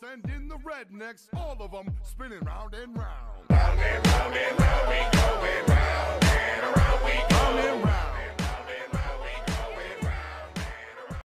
Send in the rednecks, all of them spinning round and round.